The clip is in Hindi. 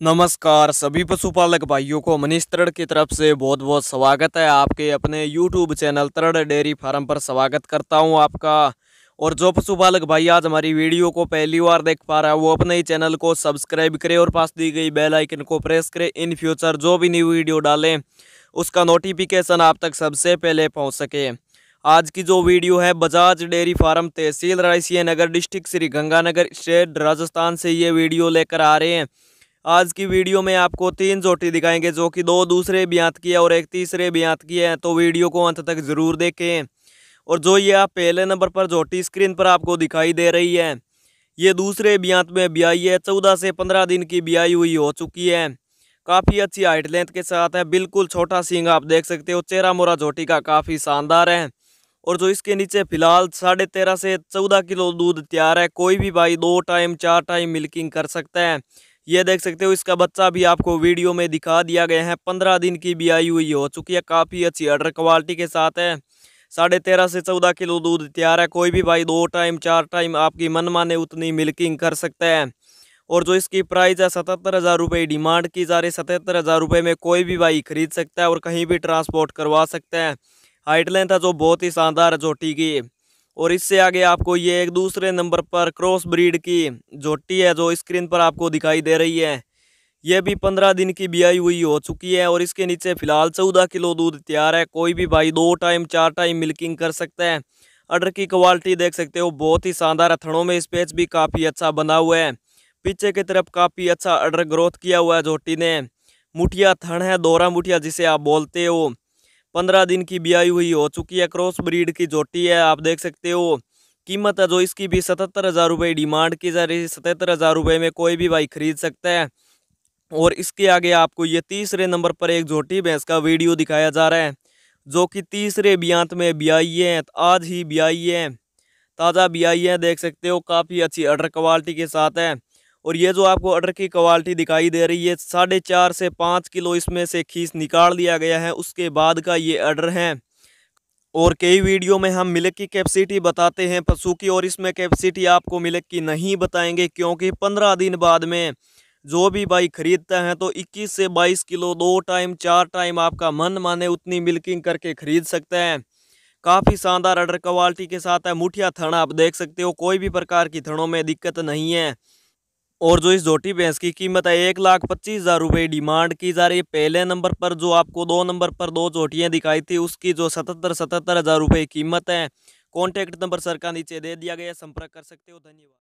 नमस्कार, सभी पशुपालक भाइयों को मनीष तरड़ की तरफ़ से बहुत बहुत स्वागत है आपके अपने यूट्यूब चैनल तरड़ डेयरी फार्म पर स्वागत करता हूँ आपका। और जो पशुपालक भाई आज हमारी वीडियो को पहली बार देख पा रहा है, वो अपने ही चैनल को सब्सक्राइब करे और पास दी गई बेल आइकन को प्रेस करें। इन फ्यूचर जो भी न्यू वीडियो डालें, उसका नोटिफिकेशन आप तक सबसे पहले पहुँच सके। आज की जो वीडियो है, बजाज डेयरी फार्म तहसील रायसिया नगर, डिस्ट्रिक्ट श्री गंगानगर, स्टेट राजस्थान से ये वीडियो लेकर आ रहे हैं। आज की वीडियो में आपको तीन जोटी दिखाएँगे, जो कि दो दूसरे ब्यात की है और एक तीसरे ब्यात की है तो वीडियो को अंत तक ज़रूर देखें। और जो ये आप पहले नंबर पर जोटी स्क्रीन पर आपको दिखाई दे रही है, ये दूसरे ब्यात में ब्याई है, चौदह से पंद्रह दिन की ब्याई हुई हो चुकी है। काफ़ी अच्छी हाइट लेंथ के साथ है, बिल्कुल छोटा सींग आप देख सकते हो, चेहरा मोरा जोटी का काफ़ी शानदार है। और जो इसके नीचे फ़िलहाल साढ़े तेरह से चौदह किलो दूध तैयार है, कोई भी भाई दो टाइम चार टाइम मिल्किंग कर सकता है। ये देख सकते हो, इसका बच्चा भी आपको वीडियो में दिखा दिया गया है। पंद्रह दिन की भी आई हुई हो चुकी है, काफ़ी अच्छी अडर क्वालिटी के साथ है। साढ़े तेरह से चौदह किलो दूध तैयार है, कोई भी भाई दो टाइम, चार टाइम आपकी मन माने उतनी मिल्किंग कर सकता है। और जो इसकी प्राइस है, सतहत्तर हज़ार रुपये डिमांड की जा रही सतहत्तर हज़ार रुपये में कोई भी भाई खरीद सकता है और कहीं भी ट्रांसपोर्ट करवा सकता है। हाइट लेंथ है जो बहुत ही शानदार है जोटी की और इससे आगे आपको ये एक दूसरे नंबर पर क्रॉस ब्रीड की जोटी है जो स्क्रीन पर आपको दिखाई दे रही है। ये भी पंद्रह दिन की बियाई हुई हो चुकी है और इसके नीचे फ़िलहाल चौदह किलो दूध तैयार है। कोई भी भाई दो टाइम, चार टाइम मिल्किंग कर सकता है। अडर की क्वालिटी देख सकते हो, बहुत ही शानदार है। थनों में स्पेस भी काफ़ी अच्छा बना हुआ है। पीछे की तरफ़ काफ़ी अच्छा अडर ग्रोथ किया हुआ है जोटी ने। मुठिया थन है, दोहरा मुठिया जिसे आप बोलते हो। पंद्रह दिन की ब्याई हुई हो चुकी है। क्रॉस ब्रीड की जोटी है, आप देख सकते हो। कीमत है जो इसकी भी सतहत्तर हज़ार रुपये डिमांड की जा रही है। सतहत्तर हज़ार रुपये में कोई भी भाई खरीद सकता है। और इसके आगे आपको ये तीसरे नंबर पर एक झोटी भैंस का वीडियो दिखाया जा रहा है, जो कि तीसरे बियांत में ब्याई है, आज ही ब्याई है। ताज़ा ब्याई है, देख सकते हो, काफ़ी अच्छी अडर क्वालिटी के साथ है। और ये जो आपको अडर की क्वालिटी दिखाई दे रही है, साढ़े चार से पाँच किलो इसमें से खीस निकाल दिया गया है, उसके बाद का ये अडर है। और कई वीडियो में हम मिल्क की कैपेसिटी बताते हैं, पशु की, और इसमें कैपेसिटी आपको मिल्क की नहीं बताएँगे, क्योंकि पंद्रह दिन बाद में जो भी भाई खरीदता है तो 21 से 22 किलो, दो टाइम चार टाइम आपका मन माने उतनी मिल्किंग करके खरीद सकते हैं। काफ़ी शानदार अडर क्वालिटी के साथ है, मुठिया थड़ा आप देख सकते हो, कोई भी प्रकार की थड़ों में दिक्कत नहीं है। और जो इस झोटी भैंस की कीमत है, एक लाख पच्चीस हज़ार रुपये डिमांड की जा रही है। पहले नंबर पर जो आपको दो नंबर पर दो जोटियाँ दिखाई थी, उसकी जो सतहत्तर सतहत्तर हज़ार रुपये कीमत है। कॉन्टैक्ट नंबर सर का नीचे दे दिया गया संपर्क कर सकते हो, धन्यवाद।